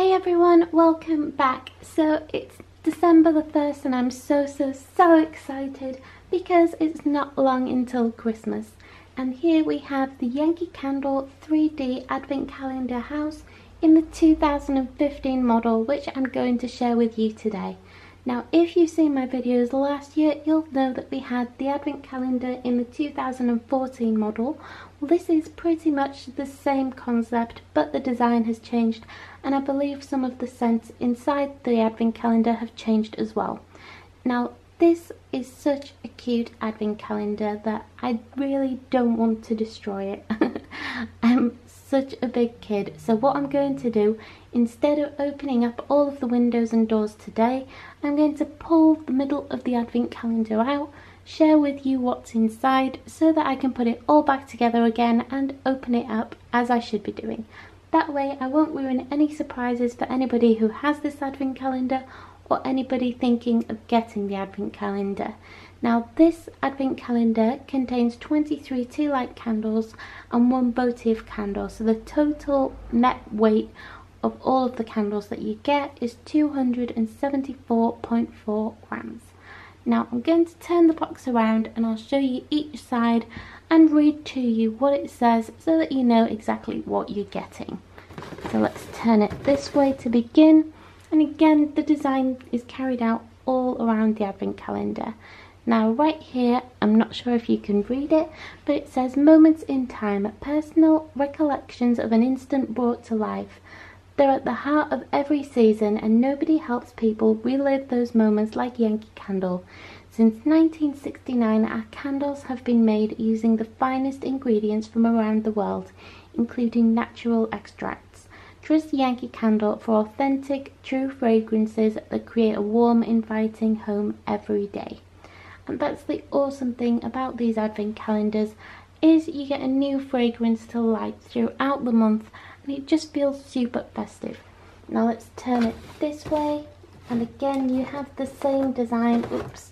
Hey everyone, welcome back. So it's December the 1st and I'm so so so excited because it's not long until Christmas. And here we have the Yankee Candle 3D Advent Calendar House in the 2015 model which I'm going to share with you today. Now if you've seen my videos last year you'll know that we had the advent calendar in the 2014 model. Well, this is pretty much the same concept but the design has changed and I believe some of the scents inside the advent calendar have changed as well. Now this is such a cute advent calendar that I really don't want to destroy it. I'm such a big kid so what I'm going to do instead of opening up all of the windows and doors today I'm going to pull the middle of the advent calendar out share with you what's inside so that I can put it all back together again and open it up as I should be doing. That way I won't ruin any surprises for anybody who has this advent calendar or anybody thinking of getting the advent calendar. Now this advent calendar contains 23 tea light candles and one votive candle so the total net weight of all of the candles that you get is 274.4 grams. Now I'm going to turn the box around and I'll show you each side and read to you what it says so that you know exactly what you're getting. So let's turn it this way to begin and again the design is carried out all around the advent calendar. Now right here, I'm not sure if you can read it, but it says Moments in Time, personal recollections of an instant brought to life. They're at the heart of every season and nobody helps people relive those moments like Yankee Candle. Since 1969, our candles have been made using the finest ingredients from around the world, including natural extracts. Trust Yankee Candle for authentic, true fragrances that create a warm, inviting home every day. And that's the awesome thing about these advent calendars is you get a new fragrance to light throughout the month and it just feels super festive. Now let's turn it this way and again you have the same design, oops,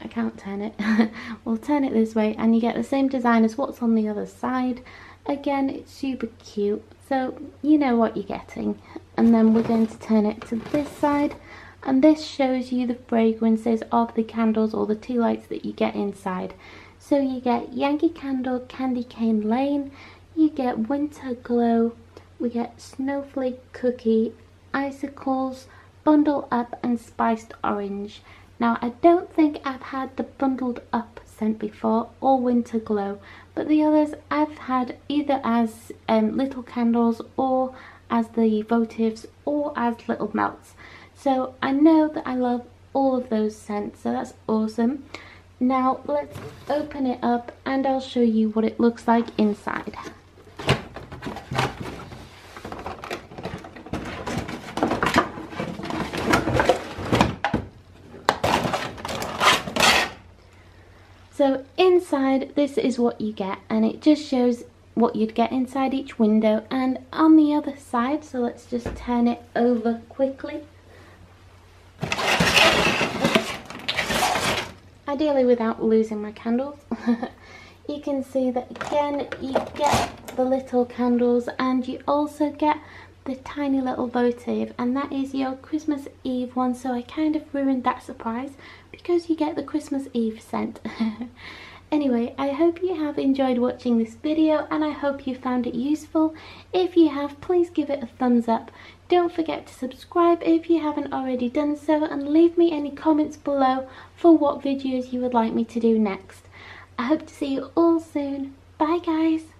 I can't turn it, we'll turn it this way and you get the same design as what's on the other side. Again it's super cute so you know what you're getting and then we're going to turn it to this side and this shows you the fragrances of the candles or the tea lights that you get inside. So you get Yankee Candle Candy Cane Lane, you get Winter Glow, we get Snowflake Cookie, Icicles, Bundle Up and Spiced Orange. Now I don't think I've had the Bundled Up scent before or Winter Glow, but the others I've had either as um, little candles or as the votives or as little melts. So I know that I love all of those scents, so that's awesome. Now let's open it up and I'll show you what it looks like inside. So inside this is what you get and it just shows what you'd get inside each window and on the other side so let's just turn it over quickly ideally without losing my candles. you can see that again you get the little candles and you also get the tiny little votive and that is your Christmas Eve one so I kind of ruined that surprise because you get the Christmas Eve scent. Anyway, I hope you have enjoyed watching this video and I hope you found it useful. If you have, please give it a thumbs up. Don't forget to subscribe if you haven't already done so and leave me any comments below for what videos you would like me to do next. I hope to see you all soon. Bye guys!